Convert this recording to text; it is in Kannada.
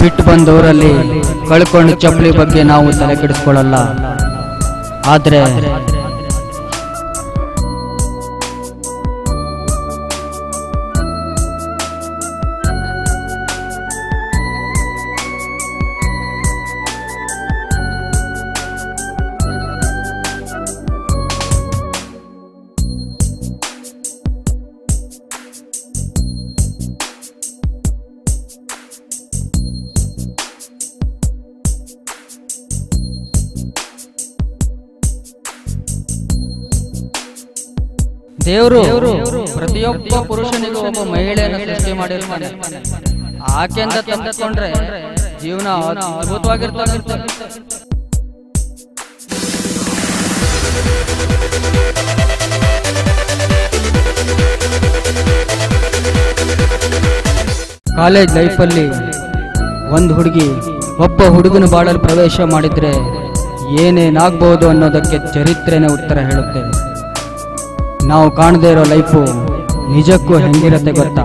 ಬಿಟ್ಟು ಬಂದವರಲ್ಲಿ ಕಳ್ಕೊಂಡು ಚಪ್ಪಲಿ ಬಗ್ಗೆ ನಾವು ತಲೆ ಕೆಡಿಸ್ಕೊಳ್ಳಲ್ಲ ಆದ್ರೆ ದೇವರು ಪ್ರತಿಯೊಬ್ಬ ಪುರುಷನಿಗೂ ಒಬ್ಬ ಮಹಿಳೆಯನ್ನು ಸೃಷ್ಟಿ ಮಾಡಿರ್ತಾನೆ. ಆಕೆಯಿಂದ ತಂದುಕೊಂಡ್ರೆ ಜೀವನ ಅದ್ಭುತವಾಗಿರ್ತಾನೆ ಕಾಲೇಜ್ ಲೈಫಲ್ಲಿ ಒಂದು ಹುಡುಗಿ ಒಬ್ಬ ಹುಡುಗನ ಬಾಳಲು ಪ್ರವೇಶ ಮಾಡಿದ್ರೆ ಏನೇನಾಗ್ಬೋದು ಅನ್ನೋದಕ್ಕೆ ಚರಿತ್ರೆನೇ ಉತ್ತರ ಹೇಳುತ್ತೆ. ನಾವು ಕಾಣದೇ ಇರೋ ಲೈಫು ನಿಜಕ್ಕೂ ಹೆಂಗಿರತ್ತೆ ಗೊತ್ತಾ?